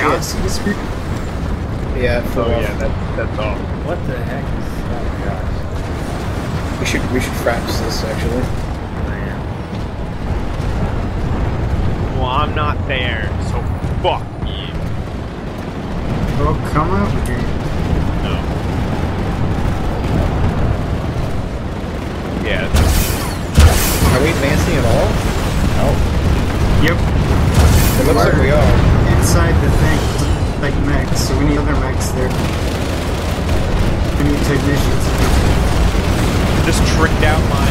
galaxy disappeared? Yeah, Oh for yeah, that, that's all. What the heck is? Oh my gosh. we should we should fraps this actually. Oh, man. Well, I'm not there, so fuck you. Oh, come over here. No. Yeah. Are we advancing at all? No. Yep. It looks like we are. Inside the thing, like mechs, so we need other mechs there. We need technicians. Just tricked out my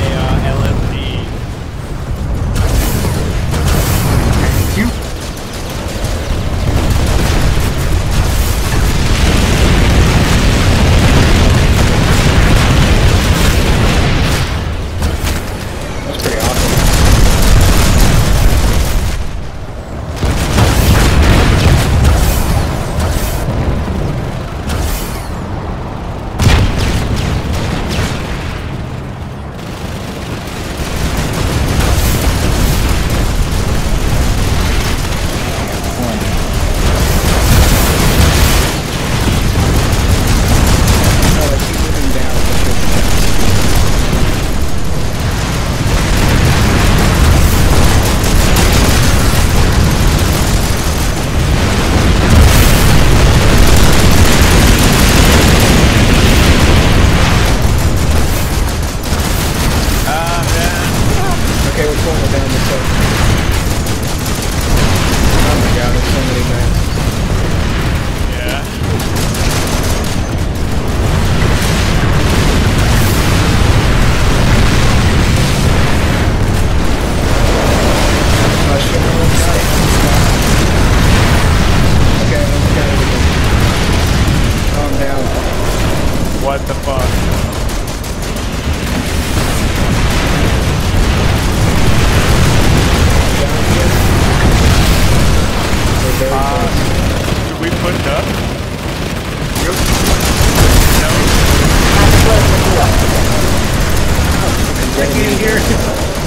can't